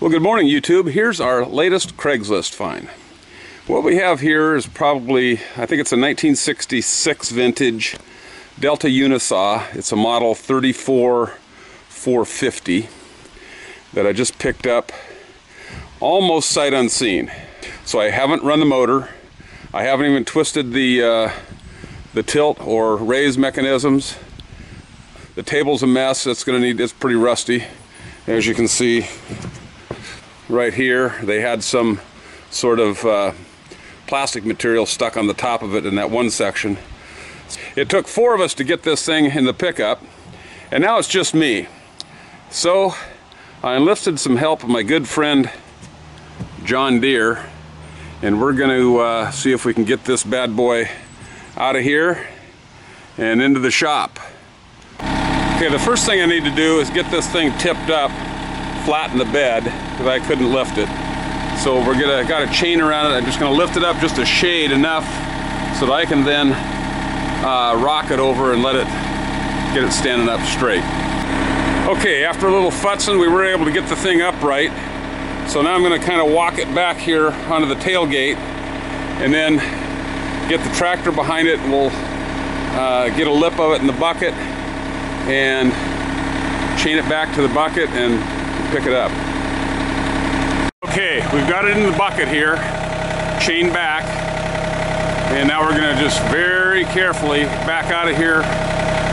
Well, good morning, YouTube. Here's our latest Craigslist find. What we have here is probably, I think it's a 1966 vintage Delta Unisaw. It's a model 34450 that I just picked up almost sight unseen. So I haven't run the motor. I haven't even twisted the, uh, the tilt or raise mechanisms. The table's a mess. It's gonna need, it's pretty rusty. As you can see, right here. They had some sort of uh, plastic material stuck on the top of it in that one section. It took four of us to get this thing in the pickup, and now it's just me. So I enlisted some help of my good friend John Deere, and we're going to uh, see if we can get this bad boy out of here and into the shop. Okay, the first thing I need to do is get this thing tipped up flat in the bed because I couldn't lift it. So we're gonna got a chain around it. I'm just gonna lift it up just a shade enough so that I can then uh, rock it over and let it get it standing up straight. Okay, after a little futzing, we were able to get the thing upright. So now I'm gonna kind of walk it back here onto the tailgate and then get the tractor behind it and we'll uh, get a lip of it in the bucket and chain it back to the bucket and pick it up. Okay, we've got it in the bucket here, chained back, and now we're gonna just very carefully back out of here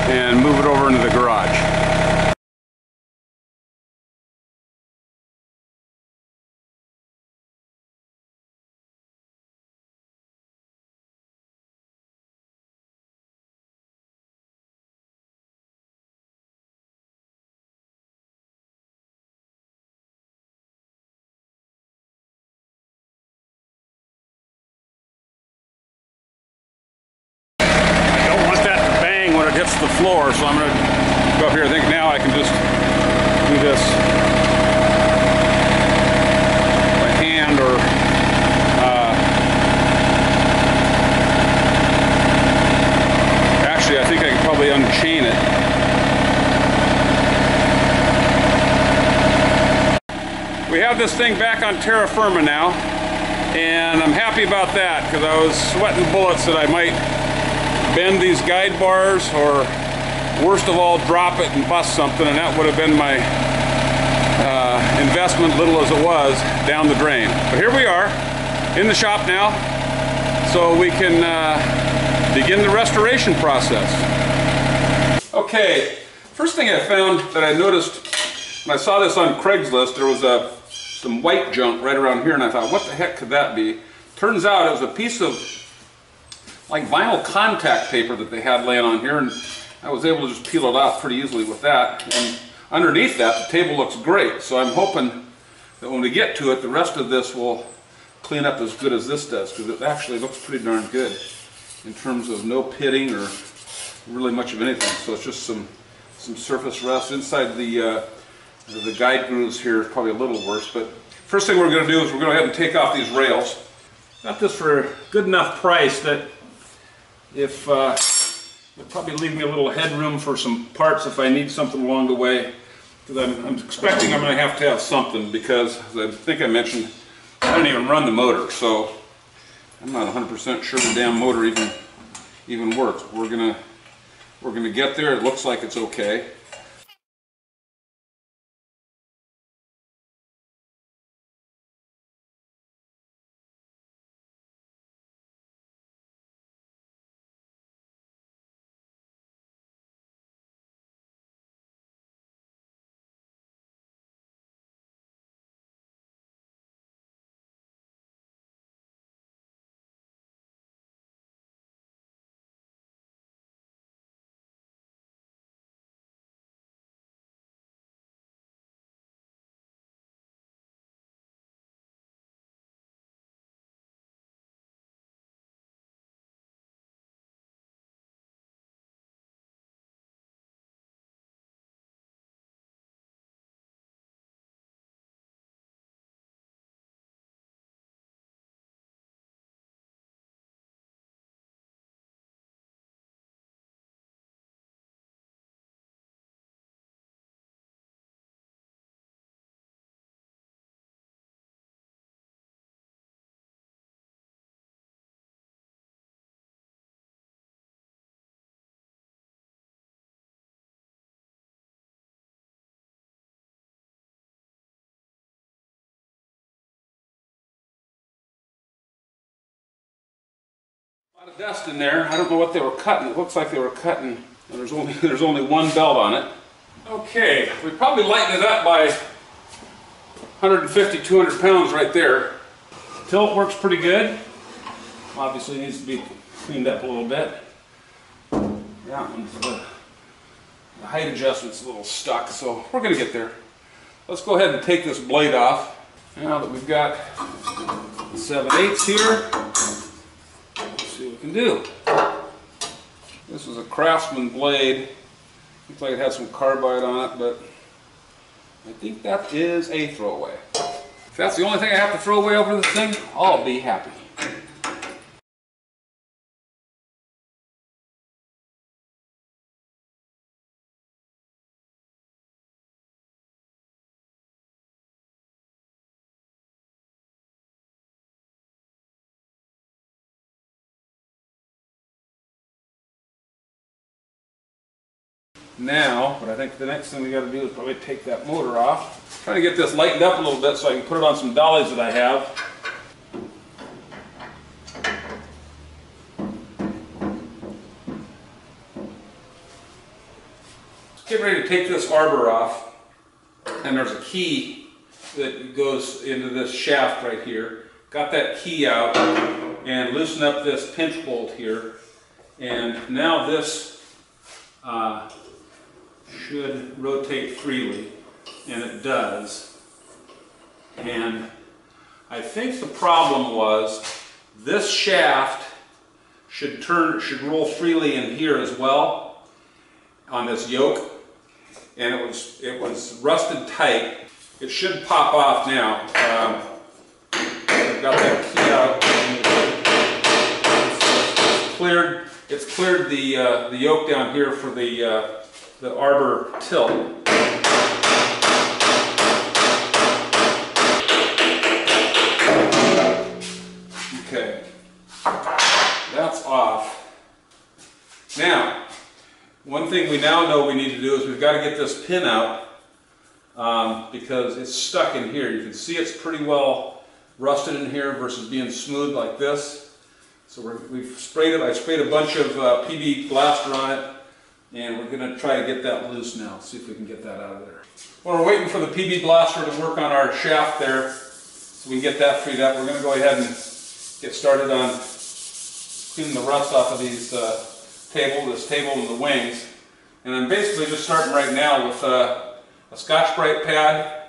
and move it over into the garage. The floor, so I'm going to go up here. I think now I can just do this hand or uh, actually I think I can probably unchain it. We have this thing back on terra firma now and I'm happy about that because I was sweating bullets that I might bend these guide bars or worst of all drop it and bust something and that would have been my uh, investment little as it was down the drain. But here we are in the shop now so we can uh, begin the restoration process. Okay first thing I found that I noticed when I saw this on Craigslist there was a some white junk right around here and I thought what the heck could that be? Turns out it was a piece of like vinyl contact paper that they had laying on here and I was able to just peel it off pretty easily with that. And underneath that the table looks great so I'm hoping that when we get to it the rest of this will clean up as good as this does because it actually looks pretty darn good in terms of no pitting or really much of anything. So it's just some some surface rust. Inside the uh, the guide grooves here is probably a little worse but first thing we're going to do is we're going to go ahead and take off these rails. Got this for a good enough price that if uh, it'll probably leave me a little headroom for some parts if I need something along the way. Because I'm, I'm, expecting I'm going to have to have something because, I think I mentioned, I don't even run the motor, so I'm not 100% sure the damn motor even even works. We're gonna we're gonna get there. It looks like it's okay. Lot of dust in there. I don't know what they were cutting. It looks like they were cutting. There's only there's only one belt on it. Okay, we probably lightened it up by 150, 200 pounds right there. Tilt works pretty good. Obviously needs to be cleaned up a little bit. Yeah, and the, the height adjustment's a little stuck, so we're gonna get there. Let's go ahead and take this blade off. Now that we've got 7 eighths here, see what we can do. This is a Craftsman blade. Looks like it has some carbide on it, but I think that is a throwaway. If that's the only thing I have to throw away over this thing, I'll be happy. Now, but I think the next thing we got to do is probably take that motor off. Trying to get this lightened up a little bit so I can put it on some dollies that I have. Get ready to take this arbor off, and there's a key that goes into this shaft right here. Got that key out and loosen up this pinch bolt here. And now this uh, should rotate freely, and it does. And I think the problem was this shaft should turn, should roll freely in here as well on this yoke. And it was, it was rusted tight. It should pop off now. Um, I've got that key out. It's cleared, it's cleared the, uh, the yoke down here for the, uh, the arbor tilt. Okay, that's off. Now, one thing we now know we need to do is we've got to get this pin out um, because it's stuck in here. You can see it's pretty well rusted in here versus being smooth like this. So we have sprayed it. I sprayed a bunch of uh, PB Blaster on it and we're going to try to get that loose now, see if we can get that out of there. While we're waiting for the PB blaster to work on our shaft there, so we can get that freed up, we're going to go ahead and get started on cleaning the rust off of these uh, table, this table and the wings. And I'm basically just starting right now with uh, a Scotch-Brite pad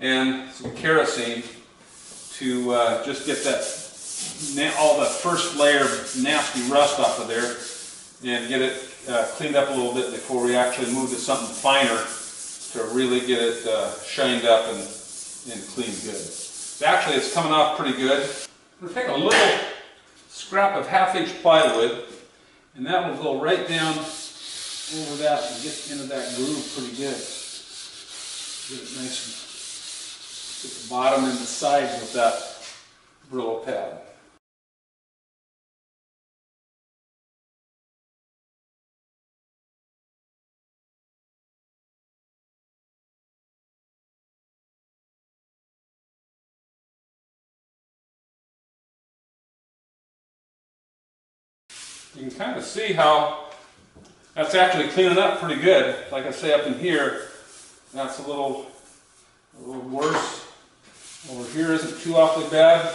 and some kerosene to uh, just get that all the first layer of nasty rust off of there and get it uh, cleaned up a little bit before we actually move to something finer to really get it uh, shined up and, and cleaned good. Actually it's coming off pretty good. I'm going to take a little scrap of half-inch plywood and that will go right down over that and get into that groove pretty good. Get it nice and get the bottom and the sides with that Brillo pad. You can kind of see how that's actually cleaning up pretty good. Like I say up in here, that's a little, a little worse. Over here isn't too awfully bad.